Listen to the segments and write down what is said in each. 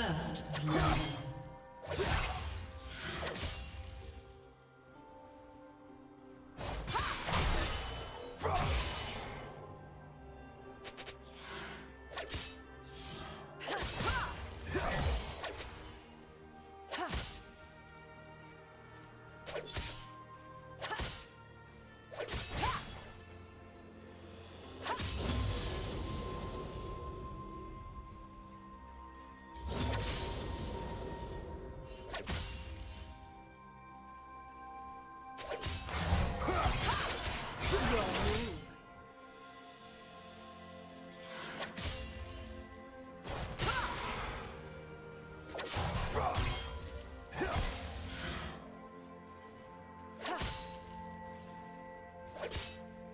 First blood.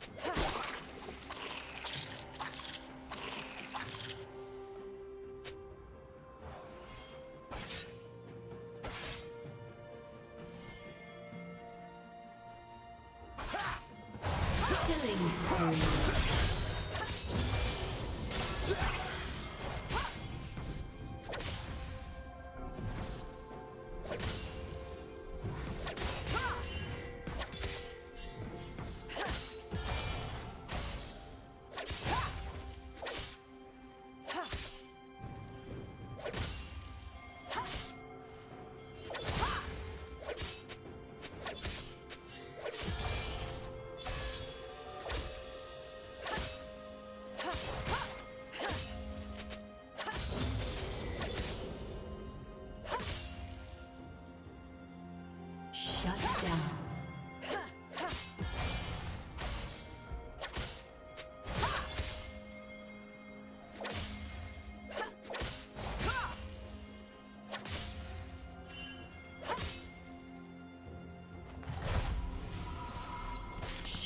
Ha!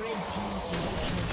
Red team double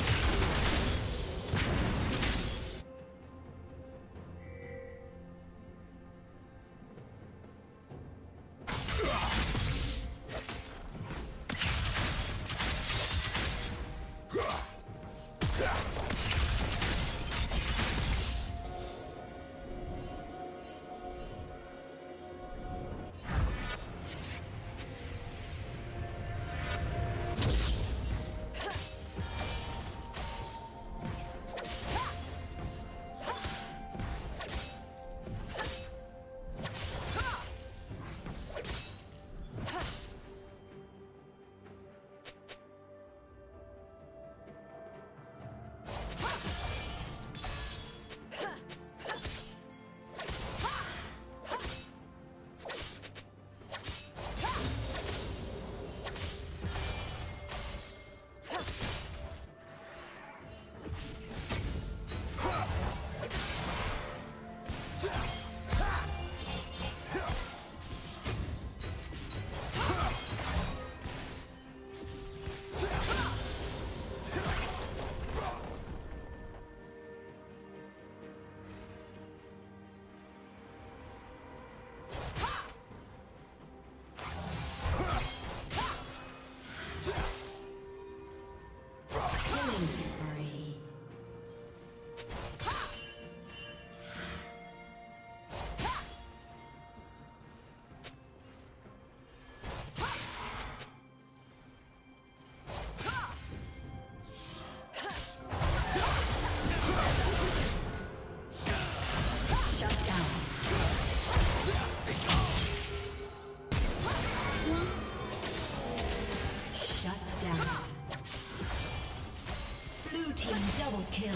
double kill.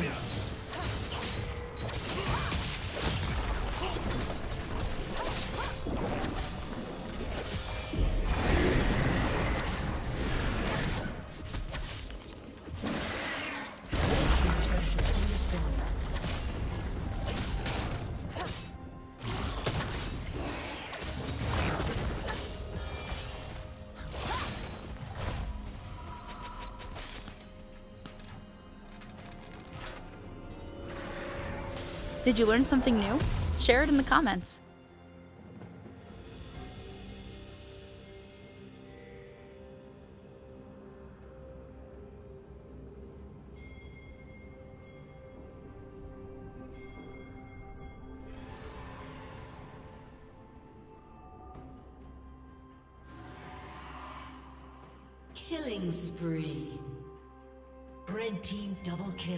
Did you learn something new? Share it in the comments. Killing spree. Red team double kill.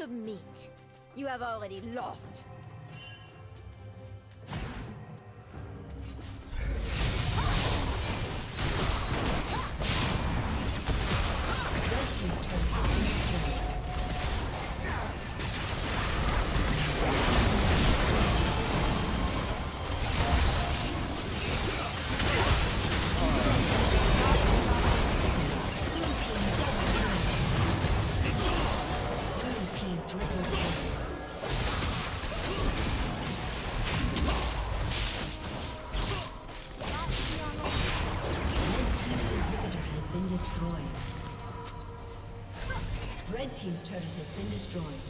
Submit. You have already lost. Has been destroyed.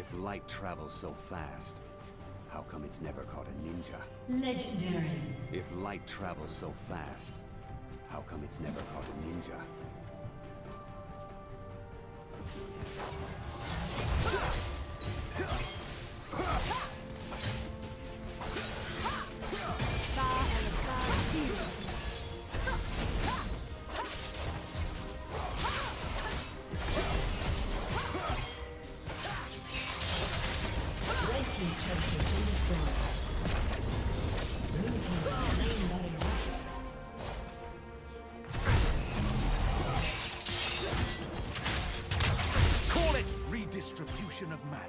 If light travels so fast, how come it's never caught a ninja? Legendary. If light travels so fast, how come it's never caught a ninja?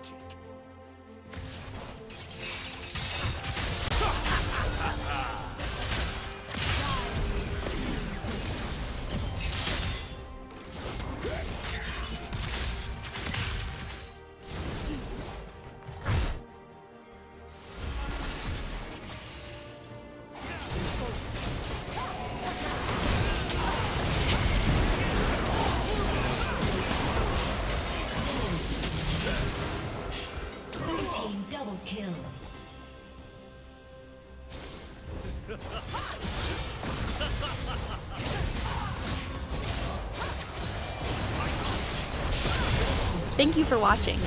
watching. Double kill. Thank you for watching.